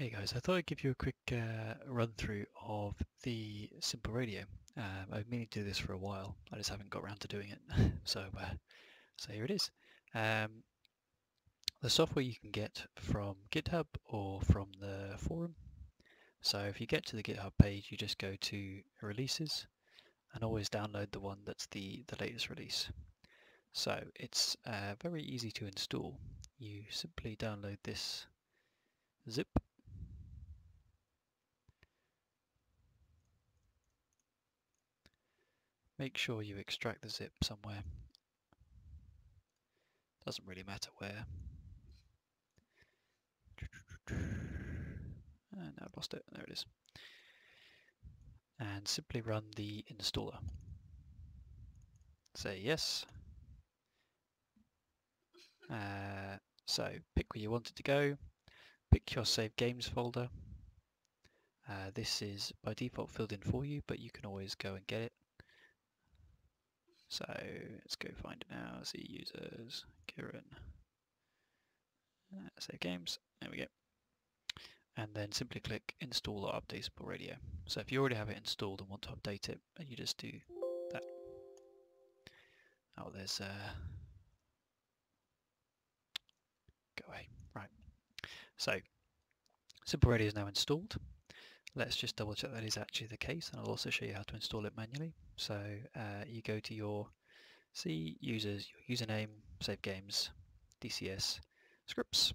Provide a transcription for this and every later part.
Hey guys, I thought I'd give you a quick uh, run through of the Simple Radio. Um, I've been meaning to do this for a while, I just haven't got around to doing it. so, uh, so here it is. Um, the software you can get from GitHub or from the forum. So if you get to the GitHub page, you just go to releases and always download the one that's the, the latest release. So it's uh, very easy to install. You simply download this zip Make sure you extract the zip somewhere. Doesn't really matter where. And I've lost it. There it is. And simply run the installer. Say yes. Uh, so pick where you want it to go. Pick your save games folder. Uh, this is by default filled in for you, but you can always go and get it. So let's go find it now. See users, Kieran. Uh, save games. There we go. And then simply click install or update Simple Radio. So if you already have it installed and want to update it, and you just do that. Oh, there's uh, go away. Right. So Simple Radio is now installed. Let's just double check that is actually the case and I'll also show you how to install it manually. So uh, you go to your C users, your username, save games, DCS, scripts,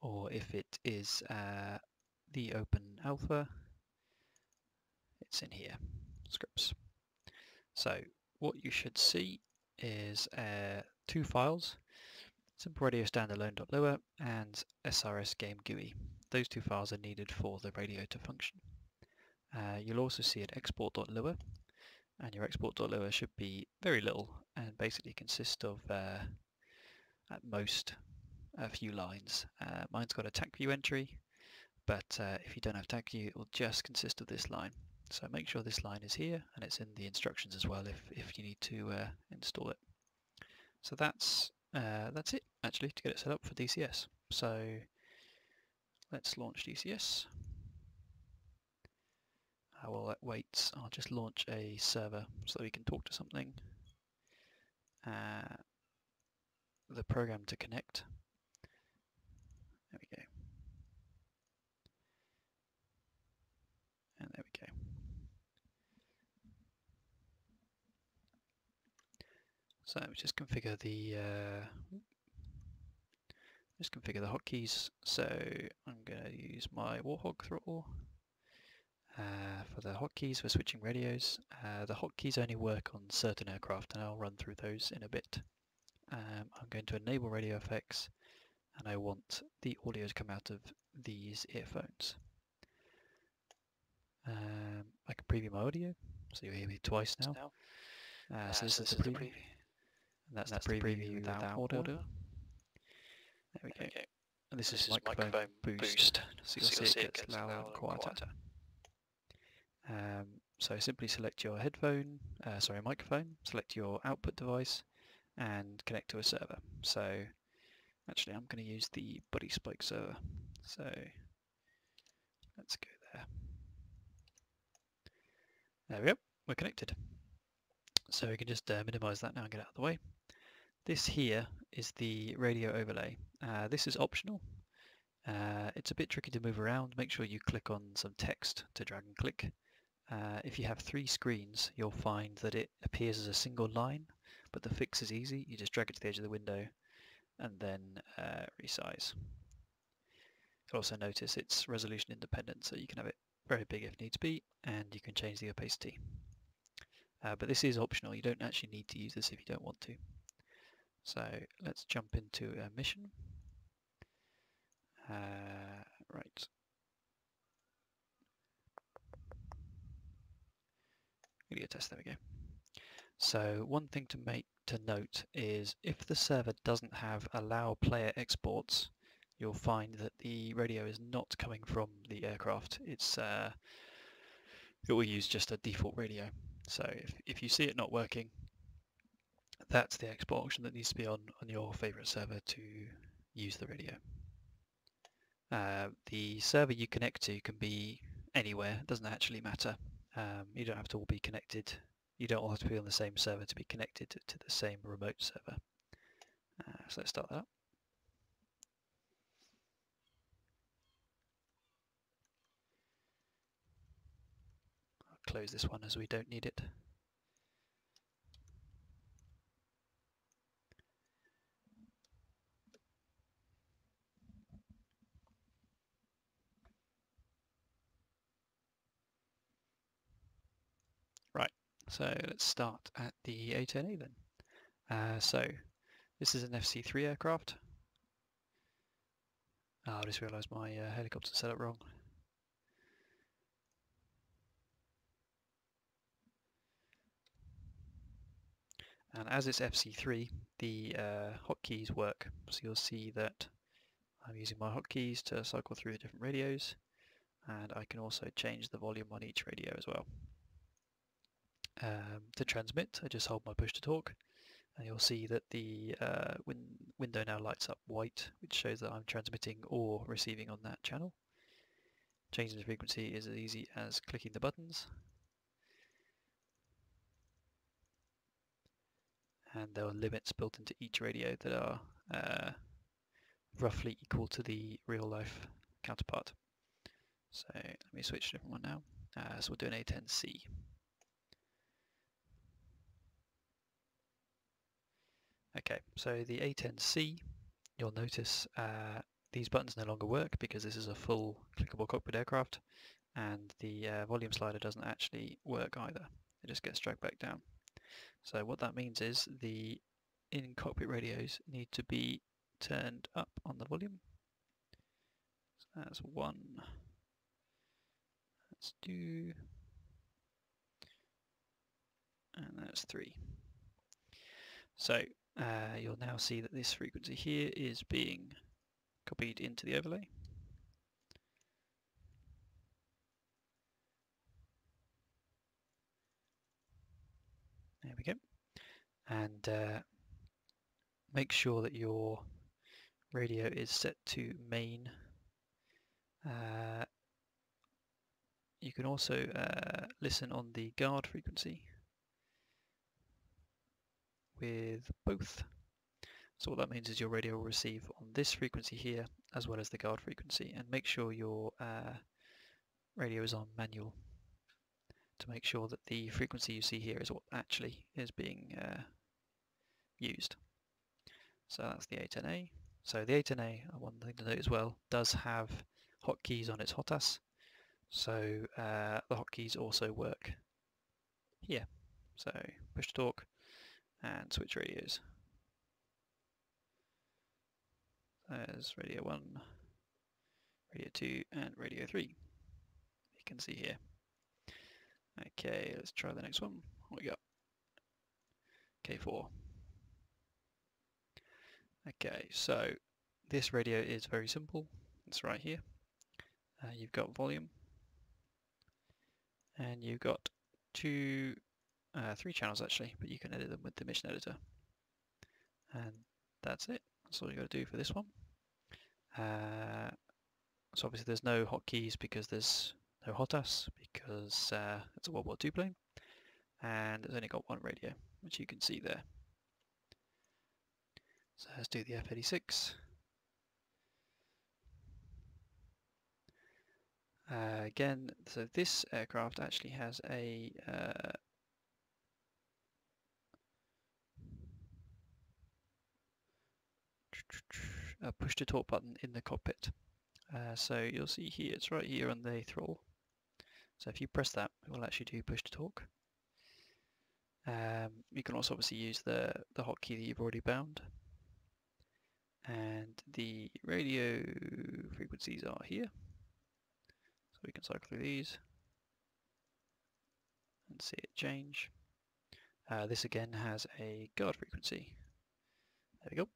or if it is uh, the open alpha, it's in here, scripts. So what you should see is uh, two files, Simple Radio standalone.lua and SRS game GUI. Those two files are needed for the radio to function. Uh, you'll also see an export.lua and your export.lua should be very little and basically consist of uh, at most a few lines. Uh, mine's got a TacView entry but uh, if you don't have TacView it will just consist of this line. So make sure this line is here and it's in the instructions as well if, if you need to uh, install it. So that's uh, that's it actually to get it set up for DCS. So Let's launch DCS. Uh, while that waits, I'll just launch a server so we can talk to something. Uh, the program to connect. There we go. And there we go. So let me just configure the uh, just configure the hotkeys. So I'm going to use my Warthog throttle uh, for the hotkeys for switching radios. Uh, the hotkeys only work on certain aircraft and I'll run through those in a bit. Um, I'm going to enable radio effects and I want the audio to come out of these earphones. Um, I can preview my audio, so you'll hear me twice now. Uh, so this, is the preview. And that's, that's the preview, the preview without, without audio. audio. There we go. Okay. And this, this is, microphone, microphone boost, boost. So you'll, so see, it gets louder and quieter. quieter. Um, so simply select your headphone, uh, sorry, microphone, select your output device and connect to a server. So actually I'm going to use the Buddy Spike server. So let's go there. There we go, we're connected. So we can just uh, minimize that now and get out of the way. This here is the radio overlay. Uh, this is optional. Uh, it's a bit tricky to move around. Make sure you click on some text to drag and click. Uh, if you have three screens, you'll find that it appears as a single line, but the fix is easy. You just drag it to the edge of the window and then uh, resize. You'll also notice it's resolution independent, so you can have it very big if needs be, and you can change the opacity. Uh, but this is optional. You don't actually need to use this if you don't want to. So let's jump into a mission. Uh, right. Video test, we go. So one thing to make to note is if the server doesn't have allow player exports, you'll find that the radio is not coming from the aircraft. It's uh, it will use just a default radio. So if, if you see it not working, that's the export option that needs to be on on your favorite server to use the radio. Uh, the server you connect to can be anywhere, it doesn't actually matter. Um, you don't have to all be connected, you don't all have to be on the same server to be connected to, the same remote server. Uh, so let's start that up. I'll close this one as we don't need it. So let's start at the A10A then. Uh, so this is an FC3 aircraft. Oh, I just realised my uh, helicopter set up wrong. And as it's FC3, the uh, hotkeys work. So you'll see that I'm using my hotkeys to cycle through the different radios, and I can also change the volume on each radio as well. Um, to transmit, I just hold my push to talk and you'll see that the uh, win window now lights up white, which shows that I'm transmitting or receiving on that channel. Changing the frequency is as easy as clicking the buttons. And there are limits built into each radio that are uh, roughly equal to the real life counterpart. So let me switch to a different one now. Uh, so we'll do an A10C. Okay, so the A10C, you'll notice uh, these buttons no longer work because this is a full clickable cockpit aircraft and the uh, volume slider doesn't actually work either. It just gets dragged back down. So what that means is the in-cockpit radios need to be turned up on the volume. So that's one. That's two. And that's three. So uh, you'll now see that this frequency here is being copied into the overlay. There we go. And uh, make sure that your radio is set to main. Uh, you can also uh, listen on the guard frequency with both. So what that means is your radio will receive on this frequency here as well as the guard frequency and make sure your uh, radio is on manual to make sure that the frequency you see here is what actually is being uh, used. So that's the A10A. So the A10A, uh, one thing to note as well, does have hotkeys on its HOTAS. So uh, the hotkeys also work here. So push to talk, and switch radios. There's radio 1, radio 2 and radio 3 you can see here. Okay, let's try the next one. What we got? K4. Okay, so this radio is very simple. It's right here. Uh, you've got volume and you've got two uh, three channels actually, but you can edit them with the mission editor. And that's it. That's all you got to do for this one. Uh, so obviously there's no hotkeys because there's no HOTAS because uh, it's a World War II plane. And it's only got one radio, which you can see there. So let's do the F-86. Uh, again, so this aircraft actually has a uh, a push to talk button in the cockpit. Uh, so you'll see here, it's right here on the throttle. So if you press that, it will actually do push to talk. Um, you can also obviously use the, the hotkey that you've already bound. And the radio frequencies are here. So we can cycle through these and see it change. Uh, this again has a guard frequency. There we go.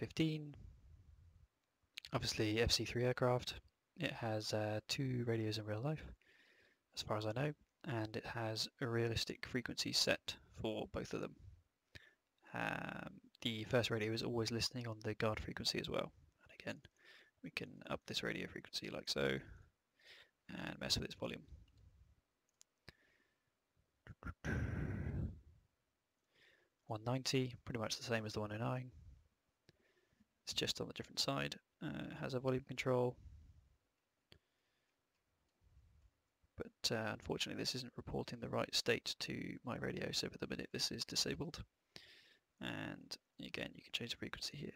F-15, obviously FC3 aircraft. It has uh, two radios in real life, as far as I know, and it has a realistic frequency set for both of them. Um, the first radio is always listening on the guard frequency as well. And again, we can up this radio frequency like so and mess with its volume. 190, pretty much the same as the 109. It's just on the different side. Uh, has a volume control. But uh, unfortunately this isn't reporting the right state to my radio, so for the minute this is disabled. And again, you can change the frequency here.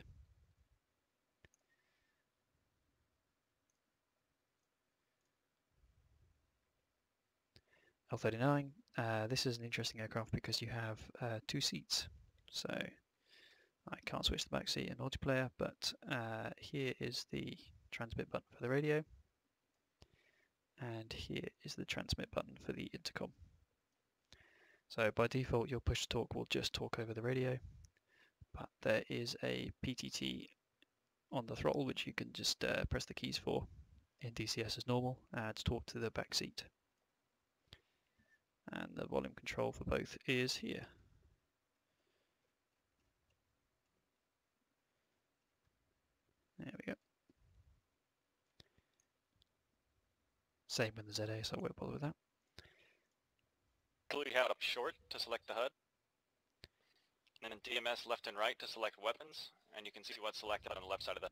L39, uh, this is an interesting aircraft because you have uh, two seats. So I can't switch the back seat in multiplayer, but uh, here is the transmit button for the radio. And here is the transmit button for the intercom. So by default your push talk will just talk over the radio, but there is a PTT on the throttle which you can just uh, press the keys for in DCS as normal to talk to the back seat and the volume control for both is here. There we go. Same with the ZA, so I won't bother with that. Clearly have up short to select the HUD. And then in DMS left and right to select weapons, and you can see what's selected on the left side of the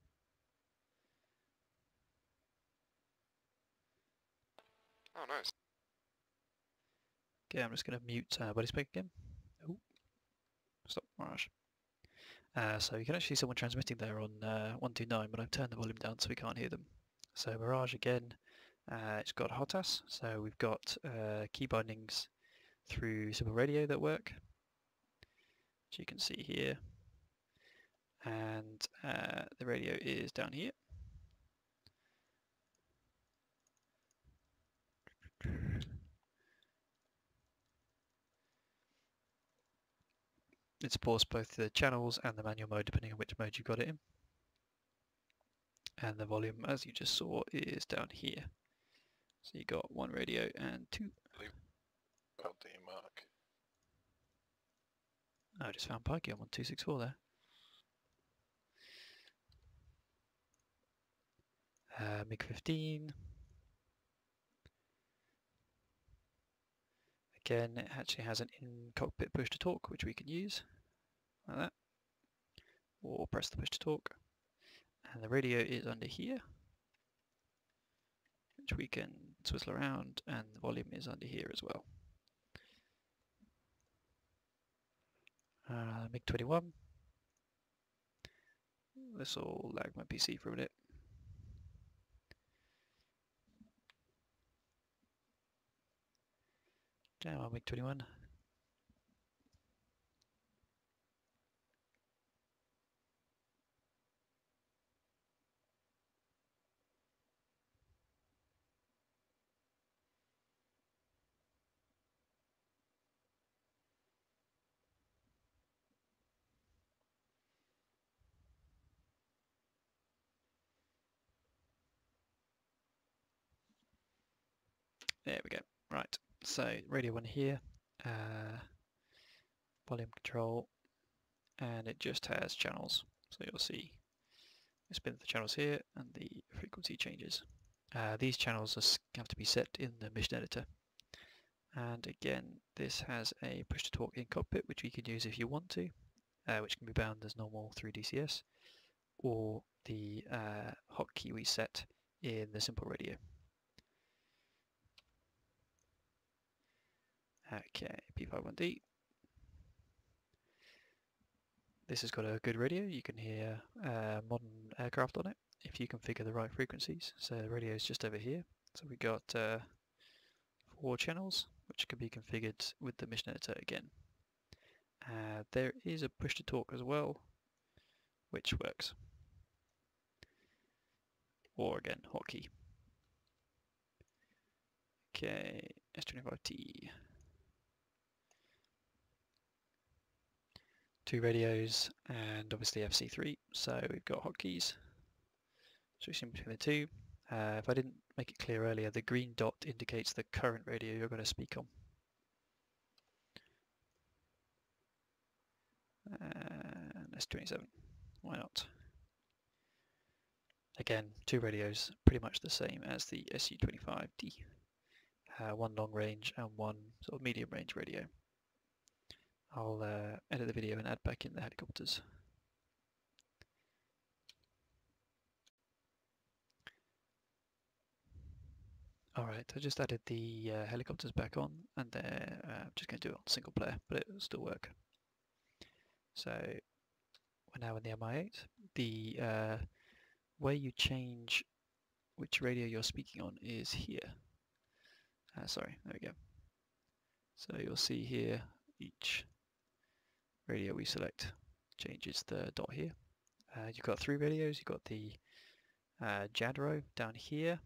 Oh, nice. Okay, I'm just going to mute uh, Buddy Spike again. Oh, stop, Mirage. Uh, so you can actually see someone transmitting there on uh, 129, but I've turned the volume down so we can't hear them. So Mirage again, uh, it's got HOTAS, so we've got uh, key bindings through simple radio that work, which you can see here. And uh, the radio is down here. It supports both the channels and the manual mode depending on which mode you got it in. And the volume, as you just saw, is down here. So you got one radio and two. LD mark. Oh, I just found Pikey on 1264 there. Uh, MiG-15. Again, it actually has an in-cockpit push-to-talk, which we can use, like that. Or press the push-to-talk. And the radio is under here, which we can swizzle around and the volume is under here as well. Uh, MiG-21. This will lag my PC for a minute. Down on MiG-21. There we go. Right. So radio one here, uh, volume control, and it just has channels. So you'll see I spin the channels here and the frequency changes. Uh, these channels have to be set in the mission editor. And again, this has a push to talk in cockpit, which we can use if you want to, uh, which can be bound as normal through DCS, or the uh, hotkey we set in the simple radio. Okay, P51D. This has got a good radio. You can hear uh, modern aircraft on it if you configure the right frequencies. So the radio is just over here. So we got uh, four channels which can be configured with the mission editor again. Uh, there is a push to talk as well, which works. Or again, hotkey. Okay, SU25T. Two radios and obviously FC3 so we've got hotkeys switching between the two uh, if I didn't make it clear earlier the green dot indicates the current radio you're going to speak on and SU27. Why not? Again, two radios, pretty much the same as the SU25D. Uh, one long range and one sort of medium range radio. I'll uh, edit the video and add back in the helicopters. Alright, I just added the uh, helicopters back on and then uh, I'm just going to do it on single player, but it will still work. So we're now in the MI8. The uh, way you change which radio you're speaking on is here. Uh, sorry, there we go. So you'll see here each radio we select changes the dot here. Uh, you've got three radios. You've got the uh, Jadro down here,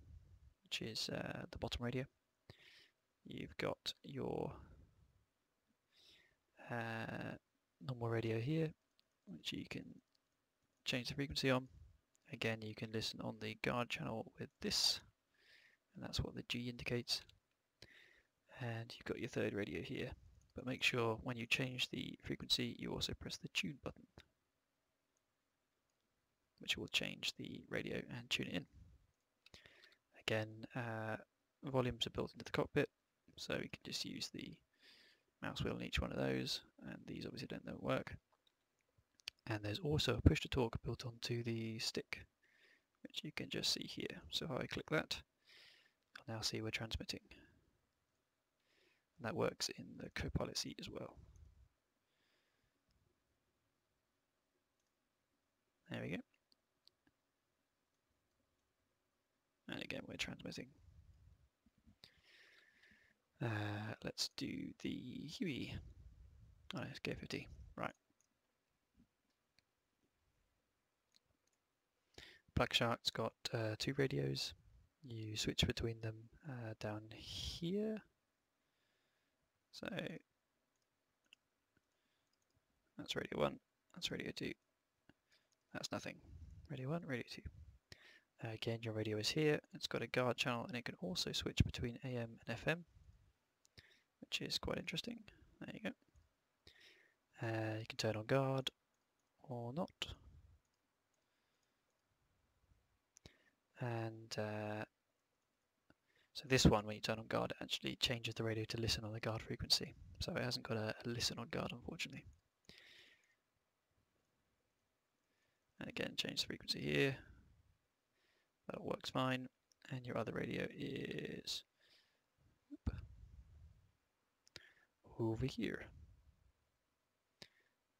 which is uh, the bottom radio. You've got your uh, normal radio here, which you can change the frequency on. Again, you can listen on the guard channel with this, and that's what the G indicates. And you've got your third radio here, but make sure when you change the frequency, you also press the tune button, which will change the radio and tune it in. Again, uh, volumes are built into the cockpit, so you can just use the mouse wheel on each one of those, and these obviously don't, don't work. And there's also a push to talk built onto the stick, which you can just see here. So if I click that, I'll now see we're transmitting. And that works in the Copilot seat as well. There we go. And again, we're transmitting. Uh, let's do the Huey. Oh, it's K50. Right. Black Shark's got uh, two radios. You switch between them uh, down here. So that's radio 1, that's radio 2. That's nothing. Radio 1, radio 2. Uh, again, your radio is here. It's got a guard channel and it can also switch between AM and FM, which is quite interesting. There you go. Uh, you can turn on guard or not. And uh, so this one, when you turn on guard, actually changes the radio to listen on the guard frequency. So it hasn't got a, a listen on guard, unfortunately. And again, change the frequency here. That works fine. And your other radio is over here.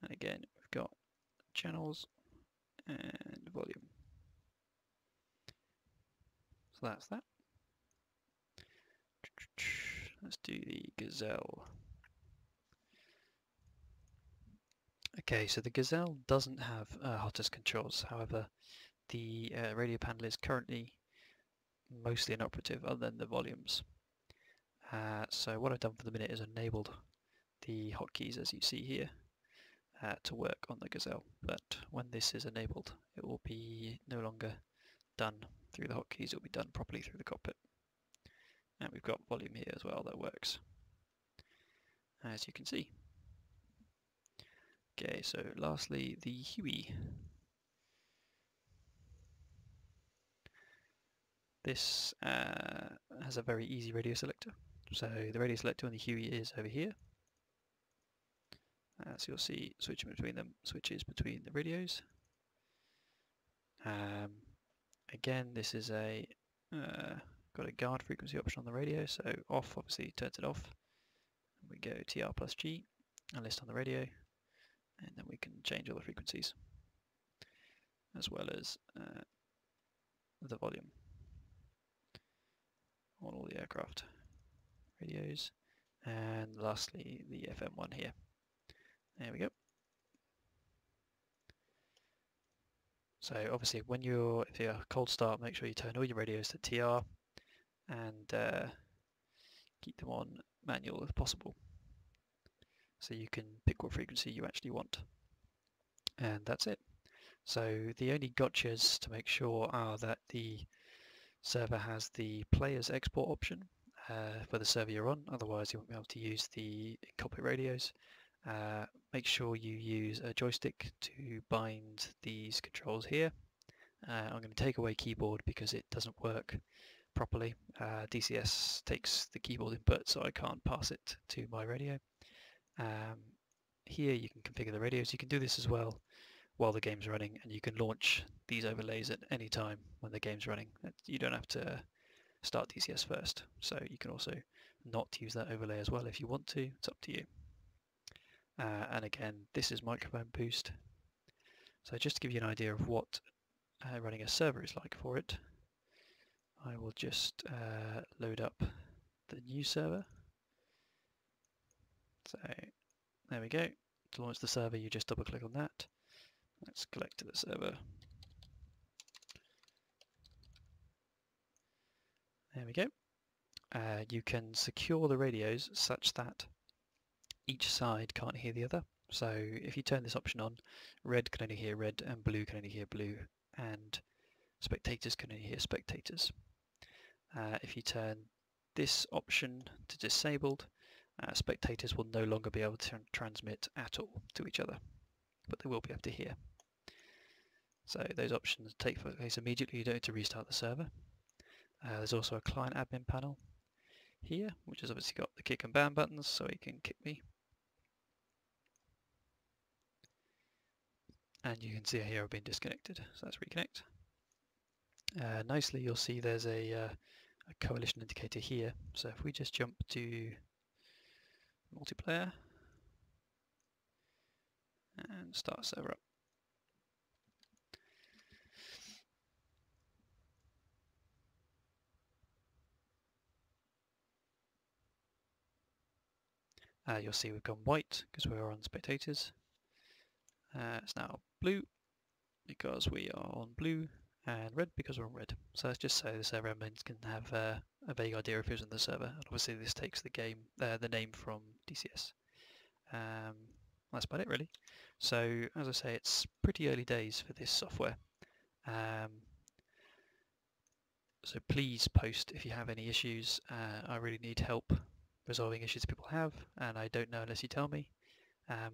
And again, we've got channels and volume. So that's that. Let's do the Gazelle. Okay, so the Gazelle doesn't have uh, HOTAS controls. However, the uh, radio panel is currently mostly inoperative other than the volumes. Uh, so what I've done for the minute is enabled the hotkeys as you see here uh, to work on the Gazelle. But when this is enabled, it will be no longer done through the hotkeys, it will be done properly through the cockpit. And we've got volume here as well that works, as you can see. Okay, so lastly, the Huey. This uh, has a very easy radio selector. So the radio selector on the Huey is over here. Uh, so you'll see switching between them switches between the radios. Um, again, this is a uh, got a guard frequency option on the radio, so off obviously turns it off. We go TR plus G and list on the radio, and then we can change all the frequencies as well as uh, the volume on all the aircraft radios and lastly the FM one here. There we go. So obviously when you're, if you're cold start, make sure you turn all your radios to TR and uh, keep them on manual if possible. So you can pick what frequency you actually want. And that's it. So the only gotchas to make sure are that the server has the player's export option uh, for the server you're on, otherwise you won't be able to use the cockpit radios. Uh, make sure you use a joystick to bind these controls here. Uh, I'm going to take away keyboard because it doesn't work properly. Uh, DCS takes the keyboard input so I can't pass it to my radio. Um, here you can configure the radios. You can do this as well while the game's running and you can launch these overlays at any time when the game's running. You don't have to start DCS first. So you can also not use that overlay as well if you want to. It's up to you. Uh, and again, this is microphone boost. So just to give you an idea of what uh, running a server is like for it, I will just uh, load up the new server. So there we go. To launch the server, you just double click on that. Let's connect to the server. There we go. Uh, you can secure the radios such that each side can't hear the other. So if you turn this option on, red can only hear red and blue can only hear blue and spectators can only hear spectators. Uh, if you turn this option to disabled, uh, spectators will no longer be able to transmit at all to each other, but they will be able to hear. So those options take place immediately, you don't need to restart the server. Uh, there's also a client admin panel here, which has obviously got the kick and ban buttons, so you can kick me. And you can see here I've been disconnected, so let's reconnect. Uh, nicely you'll see there's a, uh, a coalition indicator here, so if we just jump to multiplayer and start server up. Uh, you'll see we've gone white because we're on spectators. Uh, it's now blue because we are on blue and red because we're on red. So let's just say the server admins can have uh, a vague idea of who's on the server. And obviously this takes the game, uh, the name from DCS. Um, that's about it really. So as I say, it's pretty early days for this software. Um, so please post if you have any issues. Uh, I really need help resolving issues people have, and I don't know unless you tell me. Um,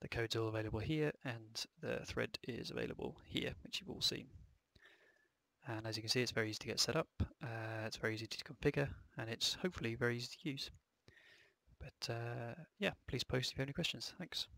the code's all available here, and the thread is available here, which you've all seen. And as you can see, it's very easy to get set up, uh, it's very easy to configure, and it's hopefully very easy to use. But uh, yeah, please post if you have any questions. Thanks.